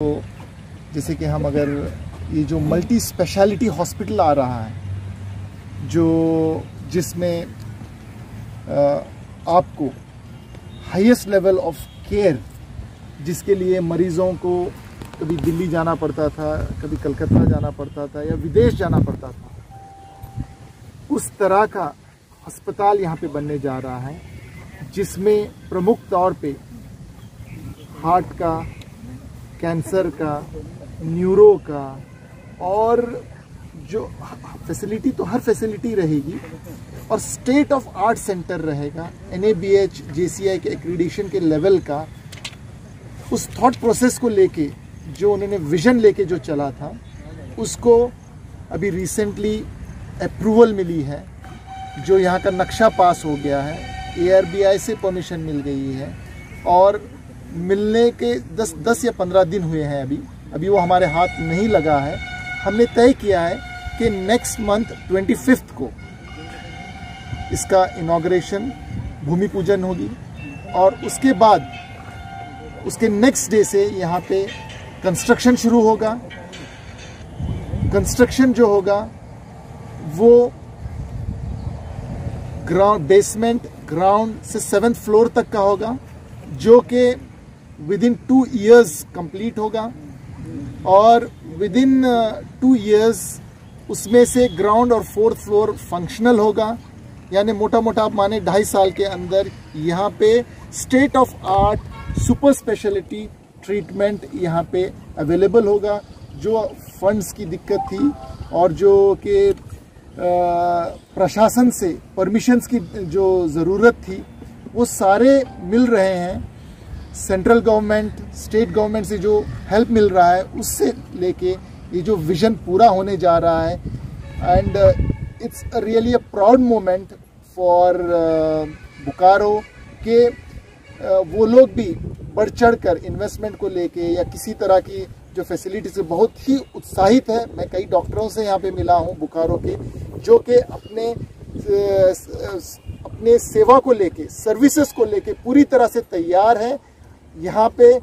तो जैसे कि हम अगर ये जो मल्टी स्पेशलिटी हॉस्पिटल आ रहा है, जो जिसमें आपको हाईएस्ट लेवल ऑफ़ केयर जिसके लिए मरीज़ों को कभी दिल्ली जाना पड़ता था, कभी कलकत्ता जाना पड़ता था या विदेश जाना पड़ता था, उस तरह का अस्पताल यहाँ पे बनने जा रहा है, जिसमें प्रमुख तौर पे हार्ट का कैंसर का, न्यूरो का, और जो फैसिलिटी तो हर फैसिलिटी रहेगी, और स्टेट ऑफ़ आर्ट सेंटर रहेगा N A B H J C I के एक्रीडिशन के लेवल का, उस थॉट प्रोसेस को लेके, जो उन्होंने विजन लेके जो चला था, उसको अभी रिसेंटली अप्रूवल मिली है, जो यहाँ का नक्शा पास हो गया है ए से परमिशन मिल गई है, और मिलने के दस दस या 15 दिन हुए हैं अभी। अभी वो हमारे हाथ नहीं लगा है। हमने तय किया है कि नेक्स्ट मंथ ट्वेंटी फिफ्थ को इसका इनाग्रेशन भूमि पूजन होगी और उसके बाद, उसके नेक्स्ट डे से यहाँ पे कंस्ट्रक्शन शुरू होगा। कंस्ट्रक्शन जो होगा, वो ग्राउंड बेसमेंट ग्राउंड से सेवेंथ फ्लोर तक का होगा, जो कि within two years complete होगा और विद इन टू ईयर्स उसमें से ग्राउंड और फोर्थ फ्लोर फंक्शनल होगा। यानी मोटा मोटा आप माने ढाई साल के अंदर यहाँ पे state of art super speciality treatment यहाँ पे अवेलेबल होगा, जो फंड्स की दिक्कत थी और जो कि प्रशासन से परमिशंस की जो ज़रूरत थी, वो सारे मिल रहे हैं। सेंट्रल गवर्नमेंट स्टेट गवर्नमेंट से जो हेल्प मिल रहा है उससे लेके ये जो विजन पूरा होने जा रहा है। And it's really a proud moment for Bokaro के uh, वो लोग भी बढ़ चढ़ कर इन्वेस्टमेंट को लेके या किसी तरह की जो फैसिलिटी से बहुत ही उत्साहित है। मैं कई डॉक्टरों से यहाँ पे मिला हूँ बुखारों के जो कि अपने अपने सेवा को लेके सर्विसेज़ को लेके पूरी तरह से तैयार है। यहाँ पे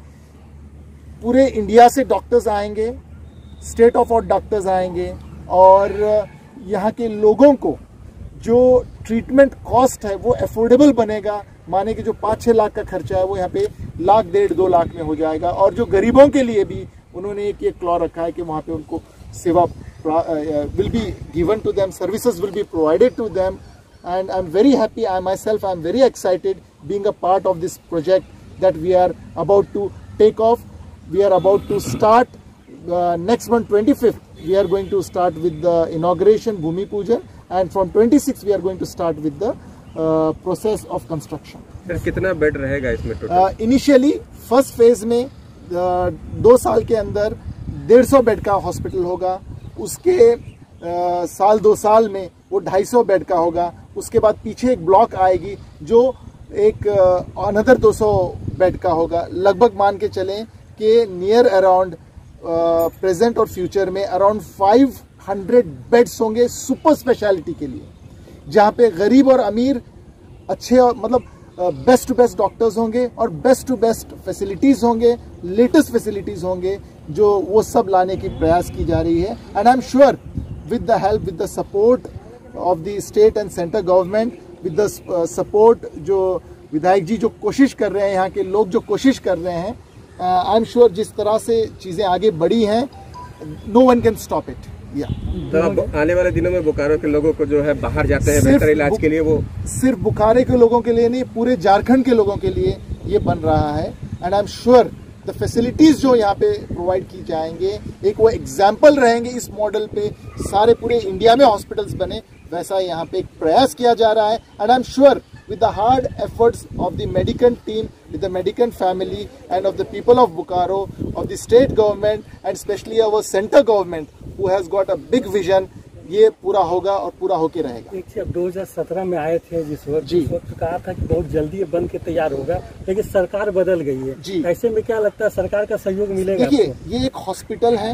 पूरे इंडिया से डॉक्टर्स आएँगे स्टेट ऑफ़ आउट डॉक्टर्स आएँगे और यहाँ के लोगों को जो ट्रीटमेंट कॉस्ट है वो अफोर्डेबल बनेगा। माने कि जो पाँच छः लाख का खर्चा है वो यहाँ पे लाख, डेढ़, दो लाख में हो जाएगा। और जो गरीबों के लिए भी उन्होंने एक एक क्लॉ रखा है कि वहाँ पे उनको सेवा will be given to them services will be provided to them and I am very happy I myself I am very excited being a part of this project that we are about to take off. We are about to start uh, next month 25th. We are going to start with the inauguration Bhumi Pujan and from 26th we are going to start with the uh, process of construction. Sir कितना bed रहेगा इसमें total initially first phase में uh, दो साल के अंदर डेढ़ सौ बेड का हॉस्पिटल होगा उसके uh, साल दो साल में वो ढाई सौ बेड का होगा उसके बाद पीछे एक ब्लॉक आएगी जो एक अनदर 200 बेड का होगा। लगभग मान के चलें कि नियर अराउंड प्रेजेंट और फ्यूचर में अराउंड 500 बेड्स होंगे सुपर स्पेशलिटी के लिए, जहाँ पे गरीब और अमीर, अच्छे और मतलब बेस्ट टू बेस्ट डॉक्टर्स होंगे और बेस्ट टू बेस्ट फैसिलिटीज़ होंगे लेटेस्ट फैसिलिटीज़ होंगे, जो वो सब लाने की प्रयास की जा रही है। And I am sure with the help with the support of the state and central government with the support जो विधायक जी जो कोशिश कर रहे हैं यहाँ के लोग जो कोशिश कर रहे हैं आई एम श्योर जिस तरह से चीज़ें आगे बढ़ी हैं no one can stop it या तो आने वाले दिनों में बुखारो के लोगों को जो है बाहर जाते हैं बेहतर इलाज के लिए वो सिर्फ़ बुखारे के लोगों के लिए नहीं पूरे झारखंड के लोगों के लिए ये बन रहा है। And I am sure the facilities जो यहाँ पे प्रोवाइड की जाएँगे एक वो एग्ज़ाम्पल रहेंगे इस मॉडल पे सारे पूरे इंडिया में हॉस्पिटल्स बने वैसा यहाँ पे एक प्रयास किया जा रहा है। And I am sure with the hard efforts of the Medican team, with the Medican family and of the people of Bokaro, of the state government and especially our center government who has got a big vision ये पूरा होगा और पूरा होके रहेगा एक अब 2017 में आए थे जिस वक्त जी वक्त कहा था कि बहुत जल्दी बन के तैयार होगा लेकिन सरकार बदल गई है जी ऐसे में क्या लगता है सरकार का सहयोग मिलेगा देखिए ये एक हॉस्पिटल है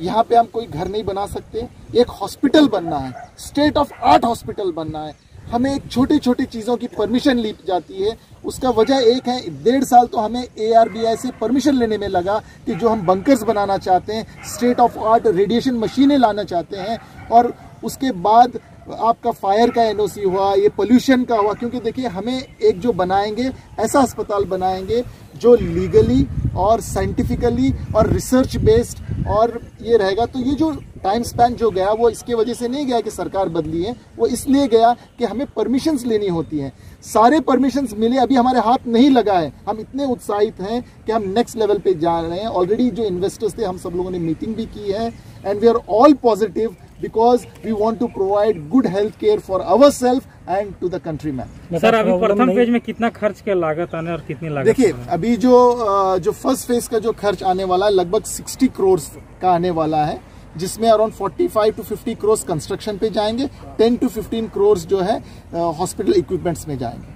यहाँ पे हम कोई घर नहीं बना सकते एक हॉस्पिटल बनना है स्टेट ऑफ़ आर्ट हॉस्पिटल बनना है हमें एक छोटी छोटी चीज़ों की परमिशन ली जाती है। उसका वजह एक है, डेढ़ साल तो हमें एआरबीआई से परमिशन लेने में लगा कि जो हम बंकर्स बनाना चाहते हैं स्टेट ऑफ़ आर्ट रेडिएशन मशीनें लाना चाहते हैं और उसके बाद आपका फायर का एनओसी हुआ, ये पोल्यूशन का हुआ, क्योंकि देखिए हमें एक जो बनाएँगे, ऐसा अस्पताल बनाएँगे जो लीगली और साइंटिफिकली और रिसर्च बेस्ड और ये रहेगा। तो ये जो टाइम स्पैन जो गया वो इसके वजह से नहीं गया कि सरकार बदली है वो इसलिए गया कि हमें परमिशंस लेनी होती हैं। सारे परमिशंस मिले अभी हमारे हाथ नहीं लगा है। हम इतने उत्साहित हैं कि हम नेक्स्ट लेवल पे जा रहे हैं। ऑलरेडी जो इन्वेस्टर्स थे हम सब लोगों ने मीटिंग भी की है and we are all positive because we want to provide good health care for our self and to the country man sir अभी प्रथम फ़ेज़ में कितना खर्च के लागत आने और कितनी लागत? देखिए अभी जो जो फ़र्स्ट फ़ेज़ का जो खर्च आने वाला है लगभग 60 करोड़ का आने वाला है। जिसमें अराउंड 45 टू 50 क्रोर्स कंस्ट्रक्शन पे जाएँगे 10 टू 15 करोड़ जो है हॉस्पिटल इक्विपमेंट्स में जाएँगे।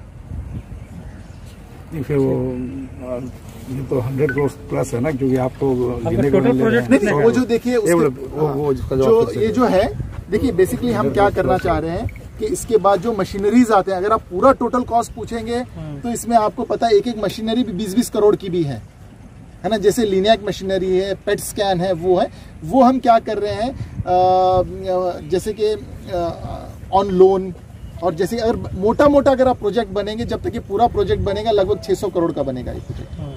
फिर वो ये तो हंड्रेड करोड़ प्लस है ना क्योंकि आप तो टोटल प्रोजेक्ट नहीं वो जो देखिए जो ये जो है देखिए बेसिकली हम क्या करना चाह रहे हैं कि इसके बाद जो मशीनरीज आते हैं अगर आप पूरा टोटल कॉस्ट पूछेंगे तो इसमें आपको पता है एक एक मशीनरी भी बीस बीस करोड़ की भी है। है ना, जैसे लीनियक मशीनरी है, पेट स्कैन है, वो है, वो हम क्या कर रहे हैं जैसे कि ऑन लोन और जैसे अगर मोटा मोटा अगर आप प्रोजेक्ट बनेंगे, जब तक ये पूरा प्रोजेक्ट बनेगा, लगभग 600 करोड़ का बनेगा ये प्रोजेक्ट